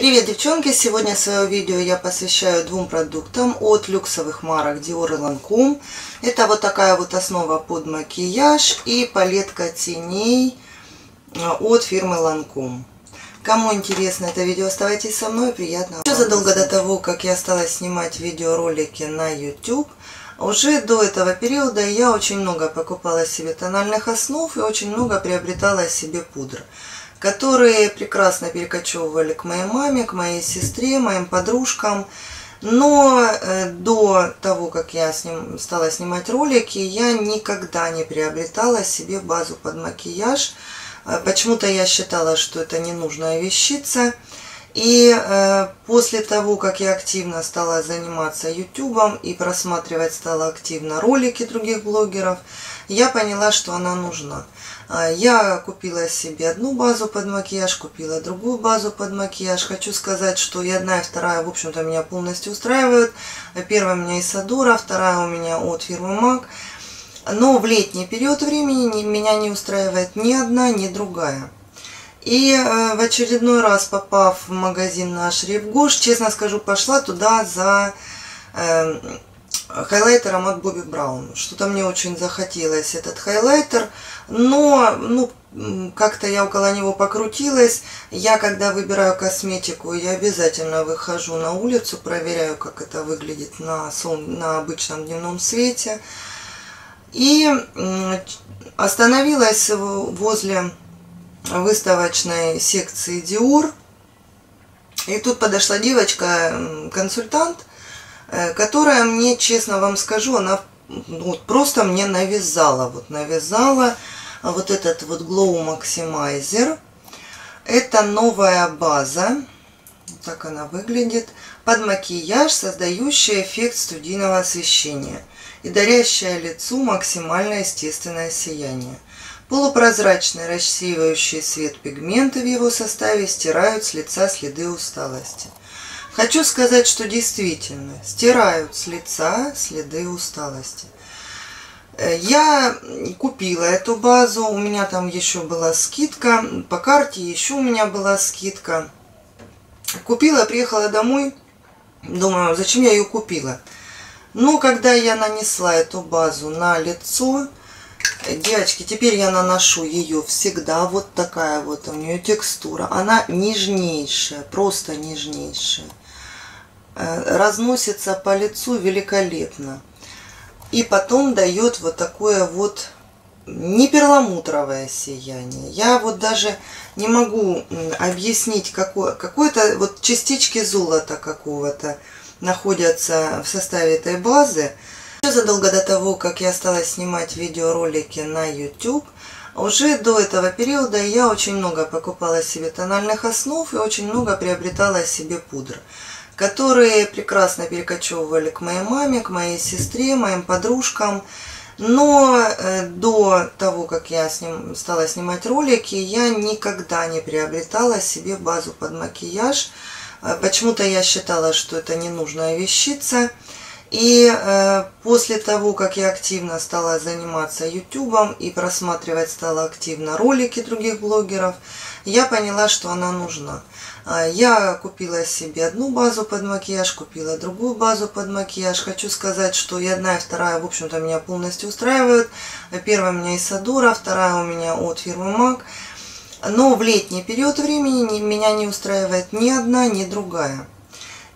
Привет, девчонки! Сегодня свое видео я посвящаю двум продуктам от люксовых марок Dior и Lancome. Это вот такая вот основа под макияж и палетка теней э, от фирмы Lancome. Кому интересно это видео, оставайтесь со мной. Приятного Еще задолго до того, как я стала снимать видеоролики на YouTube, уже до этого периода я очень много покупала себе тональных основ и очень много приобретала себе пудр которые прекрасно перекочевывали к моей маме, к моей сестре, моим подружкам. Но э, до того, как я с ним стала снимать ролики, я никогда не приобретала себе базу под макияж. Э, почему-то я считала, что это ненужная вещица. И э, после того, как я активно стала заниматься ютубом и просматривать стала активно ролики других блогеров, я поняла, что она нужна. А, я купила себе одну базу под макияж, купила другую базу под макияж. Хочу сказать, что и одна, и вторая, в общем-то, меня полностью устраивают. Первая у меня из Садора, вторая у меня от фирмы MAC. Но в летний период времени меня не устраивает ни одна, ни другая. И э, в очередной раз, попав в магазин наш Ревгош, честно скажу, пошла туда за э, хайлайтером от Бобби Браун. Что-то мне очень захотелось этот хайлайтер, но ну, как-то я около него покрутилась. Я, когда выбираю косметику, я обязательно выхожу на улицу, проверяю, как это выглядит на, сон, на обычном дневном свете. И остановилась возле выставочной секции Dior. И тут подошла девочка, консультант, Э, которая мне, честно вам скажу, она вот мне навязала. Вот навязала вот этот вот Glow Maximizer. Это новая база. Вот так она выглядит. Под макияж, создающая эффект студийного освещения и дарящая лицу максимально естественное сияние. Полупрозрачные рассеивающие свет пигменты в его составе стирают с лица следы усталости. Хочу сказать, что действительно стирают с лица следы усталости. Э, я купила эту базу, у меня там еще была скидка, по карте еще у меня была скидка. Купила, приехала домой, думаю, зачем я ее купила. Но когда я нанесла эту базу на лицо, девочки, теперь я наношу ее всегда, вот такая вот у нее текстура. Она нежнейшая, просто нежнейшая. Э, разносится по лицу великолепно. И потом дает вот такое вот не перламутровое сияние. Я вот даже не могу объяснить, какое, какое-то вот частички золота какого-то находятся в составе этой базы. Задолго до того, как я стала снимать видеоролики на YouTube, уже до этого периода я очень много покупала себе тональных основ и очень много приобретала себе пудр которые прекрасно перекочевывали к моей маме, к моей сестре, моим подружкам. Но э, до того, как я с стала снимать ролики, я никогда не приобретала себе базу под макияж. Э, почему-то я считала, что это ненужная вещица. И э, после того, как я активно стала заниматься ютубом и просматривать стала активно ролики других блогеров, я поняла, что она нужна. А, я купила себе одну базу под макияж, купила другую базу под макияж. Хочу сказать, что и одна, и вторая, в общем-то, меня полностью устраивают. Первая у меня из Садора, вторая у меня от фирмы MAC. Но в летний период времени меня не устраивает ни одна, ни другая.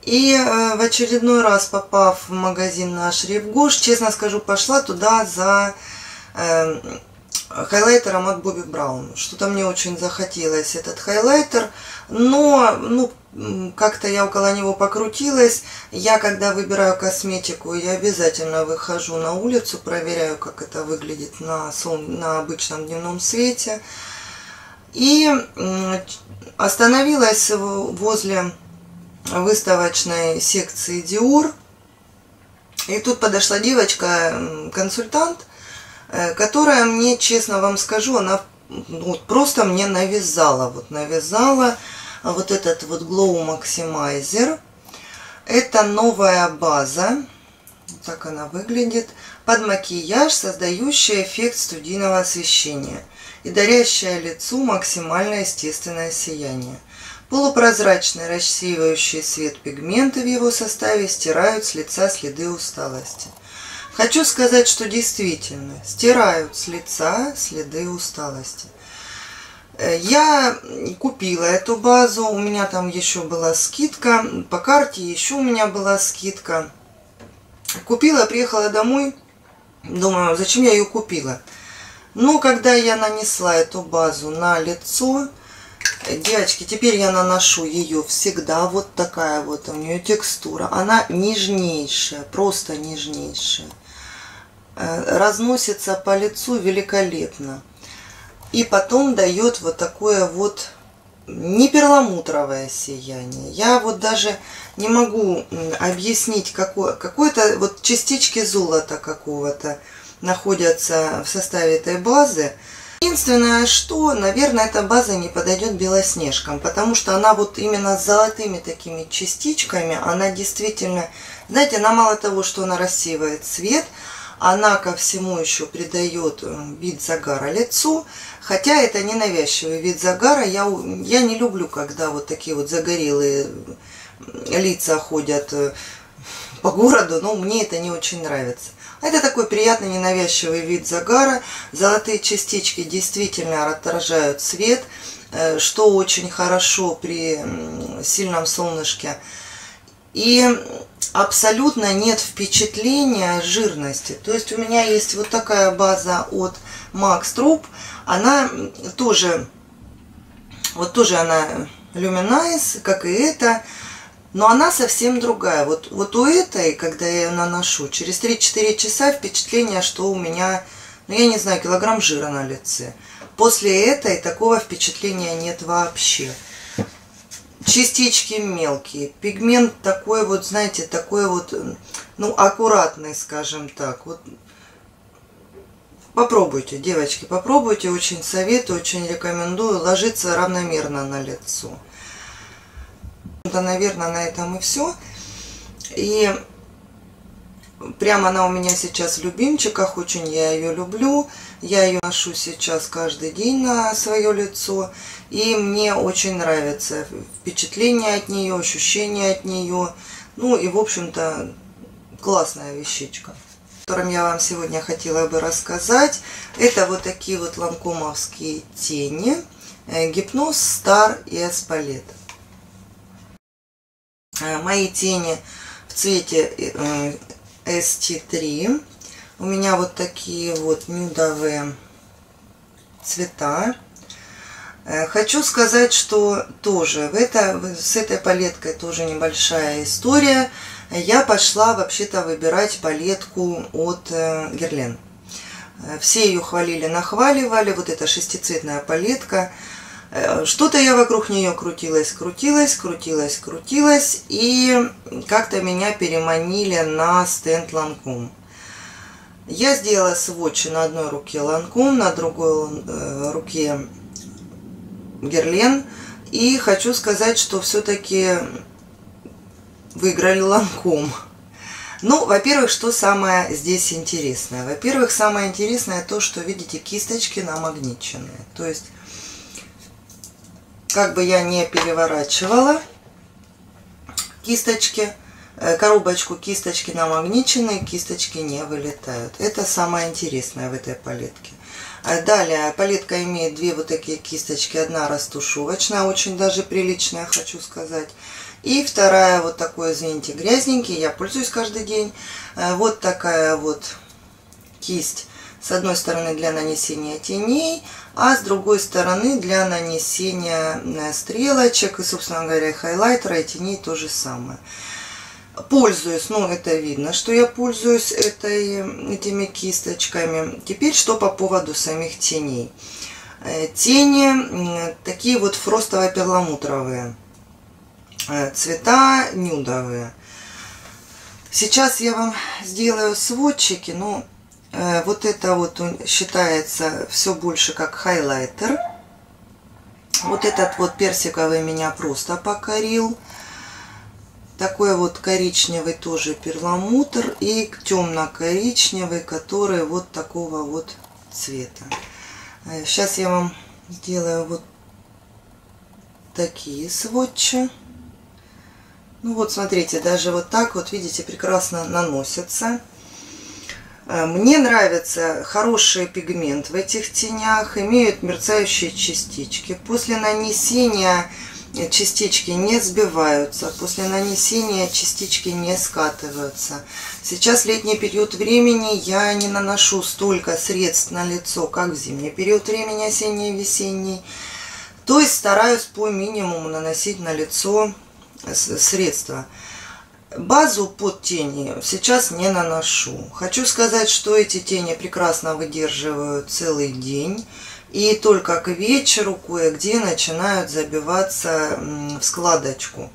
И э, в очередной раз, попав в магазин наш Ревгош, честно скажу, пошла туда за э, хайлайтером от Бобби Браун. Что-то мне очень захотелось этот хайлайтер, но ну, как-то я около него покрутилась. Я, когда выбираю косметику, я обязательно выхожу на улицу, проверяю, как это выглядит на, сон, на обычном дневном свете. И остановилась возле выставочной секции Dior. И тут подошла девочка, консультант, Э, которая мне, честно вам скажу, она ну, просто мне навязала. Вот навязала вот этот вот Glow Maximizer. Это новая база. Вот так она выглядит. Под макияж, создающая эффект студийного освещения и дарящая лицу максимально естественное сияние. Полупрозрачный рассеивающий свет пигменты в его составе стирают с лица следы усталости. Хочу сказать, что действительно стирают с лица следы усталости. Э, я купила эту базу, у меня там еще была скидка, по карте еще у меня была скидка. Купила, приехала домой, думаю, зачем я ее купила. Но когда я нанесла эту базу на лицо, девочки, теперь я наношу ее всегда, вот такая вот у нее текстура, она нежнейшая, просто нежнейшая. Э, разносится по лицу великолепно. И потом дает вот такое вот не перламутровое сияние. Я вот даже не могу объяснить, какое, какое-то вот частички золота какого-то находятся в составе этой базы. Единственное, что, наверное, эта база не подойдет белоснежкам, потому что она вот именно с золотыми такими частичками, она действительно, знаете, она мало того, что она рассеивает свет, она ко всему еще придает э, вид загара лицу, хотя это не навязчивый вид загара. Я, я не люблю, когда вот такие вот загорелые лица ходят э, по городу, но мне это не очень нравится. Это такой приятный ненавязчивый вид загара. Золотые частички действительно отражают свет, э, что очень хорошо при сильном солнышке. И абсолютно нет впечатления жирности. То есть у меня есть вот такая база от Max Troop. Она тоже, вот тоже она Luminize, как и эта. Но она совсем другая. Вот, вот у этой, когда я ее наношу, через 3-4 часа впечатление, что у меня, ну я не знаю, килограмм жира на лице. После этой такого впечатления нет вообще частички мелкие. Пигмент такой вот, знаете, такой вот, ну, аккуратный, скажем так. Вот попробуйте, девочки, попробуйте. Очень советую, очень рекомендую ложиться равномерно на лицо. Да, наверное, на этом и все. И прямо она у меня сейчас в любимчиках, очень я ее люблю. Я ее ношу сейчас каждый день на свое лицо. И мне очень нравится впечатление от нее, ощущение от нее. Ну и, в общем-то, классная вещичка котором я вам сегодня хотела бы рассказать. Это вот такие вот ланкомовские тени. Э, Гипноз, Стар и Эспалет. Э, мои тени в цвете ST3. Э, У меня вот такие вот нюдовые цвета. Э, хочу сказать, что тоже в это, с этой палеткой тоже небольшая история. Я пошла вообще-то выбирать палетку от Герлен. Все ее хвалили, нахваливали. Вот эта шестицветная палетка. Что-то я вокруг нее крутилась, крутилась, крутилась, крутилась. И как-то меня переманили на стенд Ланком. Я сделала сводчи на одной руке Ланком, на другой руке Герлен. И хочу сказать, что все-таки выиграли Ланком. Ну, во-первых, что самое здесь интересное? Во-первых, самое интересное то, что, видите, кисточки намагниченные. То есть, как бы я не переворачивала кисточки, э, коробочку кисточки намагниченные, кисточки не вылетают. Это самое интересное в этой палетке. А далее палетка имеет две вот такие кисточки. Одна растушевочная, очень даже приличная, хочу сказать. И вторая вот такой, извините, грязненький, я пользуюсь каждый день. Э, вот такая вот кисть. С одной стороны для нанесения теней, а с другой стороны для нанесения э, стрелочек и, собственно говоря, хайлайтера и теней то же самое пользуюсь, ну это видно, что я пользуюсь этой, этими кисточками. Теперь что по поводу самих теней. Э, тени такие вот фростово-перламутровые, э, цвета нюдовые. Сейчас я вам сделаю сводчики, но э, вот это вот считается все больше как хайлайтер. Вот этот вот персиковый меня просто покорил такой вот коричневый тоже перламутр и темно-коричневый, который вот такого вот цвета. Сейчас э, я вам сделаю вот такие сводчи. Ну вот, смотрите, даже вот так вот, видите, прекрасно наносятся. Э, мне нравится хороший пигмент в этих тенях, имеют мерцающие частички. После нанесения частички не сбиваются, после нанесения частички не скатываются. Сейчас летний период времени я не наношу столько средств на лицо, как в зимний период времени, осенний-весенний. То есть стараюсь по минимуму наносить на лицо средства. Базу под тени сейчас не наношу. Хочу сказать, что эти тени прекрасно выдерживают целый день. И только к вечеру кое-где начинают забиваться в складочку.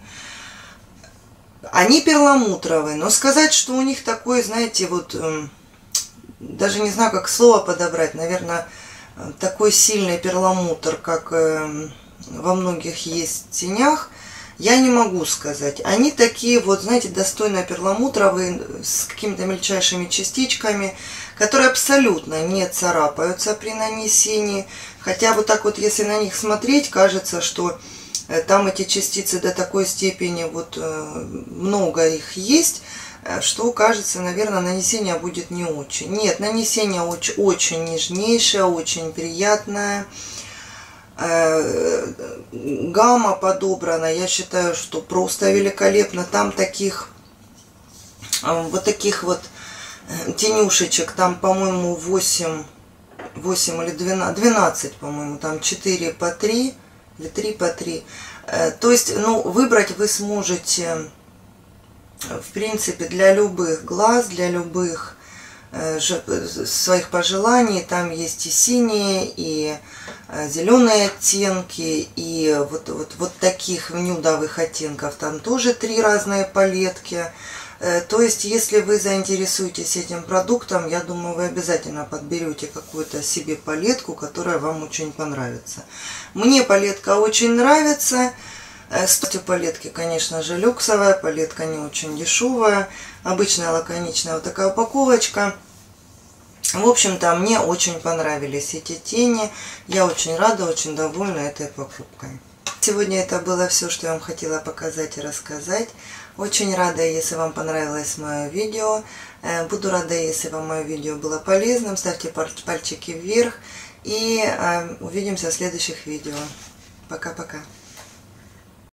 Они перламутровые, но сказать, что у них такой, знаете, вот, эм, даже не знаю, как слово подобрать, наверное, такой сильный перламутр, как эм, во многих есть тенях, я не могу сказать. Они такие вот, знаете, достойно перламутровые, с какими-то мельчайшими частичками, которые абсолютно не царапаются при нанесении. Хотя вот так вот, если на них смотреть, кажется, что э, там эти частицы до такой степени, вот э, много их есть, э, что кажется, наверное, нанесение будет не очень. Нет, нанесение очень, очень нежнейшее, очень приятное. Э, гамма подобрана, я считаю, что просто великолепно. Там таких, э, вот таких вот э, тенюшечек, там, по-моему, 8, 8 или 12, 12 по-моему, там 4 по 3 или 3 по 3. То есть, ну, выбрать вы сможете, в принципе, для любых глаз, для любых своих пожеланий. Там есть и синие, и Э, зеленые оттенки и вот, вот, вот таких нюдовых оттенков. Там тоже три разные палетки. Э, то есть, если вы заинтересуетесь этим продуктом, я думаю, вы обязательно подберете какую-то себе палетку, которая вам очень понравится. Мне палетка очень нравится. Э, Стоит палетки, конечно же, люксовая, палетка не очень дешевая. Обычная лаконичная вот такая упаковочка. В общем-то, мне очень понравились эти тени. Я очень рада, очень довольна этой покупкой. Сегодня это было все, что я вам хотела показать и рассказать. Очень рада, если вам понравилось мое видео. Э, буду рада, если вам мое видео было полезным. Ставьте пальчики вверх. И э, увидимся в следующих видео. Пока-пока.